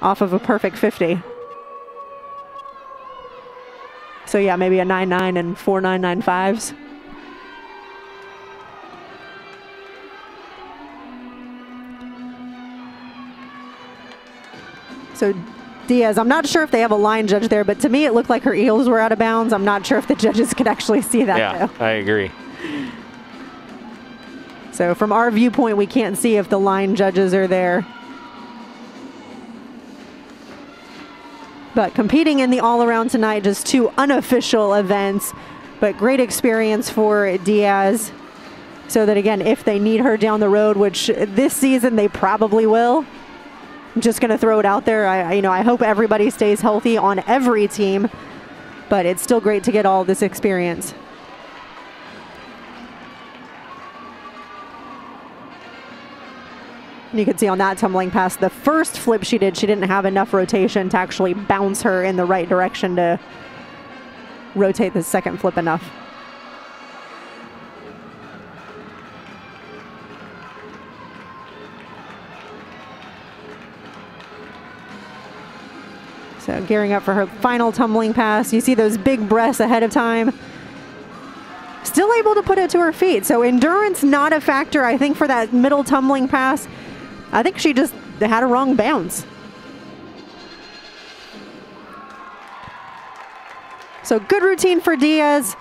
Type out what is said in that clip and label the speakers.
Speaker 1: off of a perfect 50. So yeah, maybe a nine nine and four 9.95s. So Diaz, I'm not sure if they have a line judge there, but to me it looked like her eels were out of bounds. I'm not sure if the judges could actually see that.
Speaker 2: Yeah,
Speaker 1: though.
Speaker 2: I agree.
Speaker 1: So from our viewpoint, we can't see if the line judges are there. But competing in the all around tonight, just two unofficial events, but great experience for Diaz. So that again, if they need her down the road, which this season they probably will, I'm just going to throw it out there. I, you know, I hope everybody stays healthy on every team, but it's still great to get all this experience. You can see on that tumbling pass, the first flip she did, she didn't have enough rotation to actually bounce her in the right direction to rotate the second flip enough. So gearing up for her final tumbling pass. You see those big breaths ahead of time. Still able to put it to her feet. So endurance not a factor, I think, for that middle tumbling pass. I think she just had a wrong bounce. So good routine for Diaz.